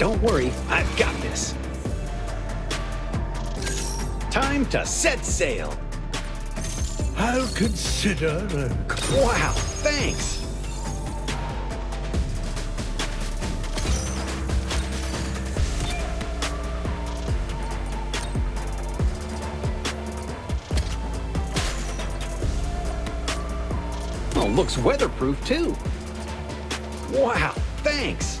Don't worry, I've got this. Time to set sail. I'll consider. Wow, thanks. Oh, looks weatherproof too. Wow, thanks.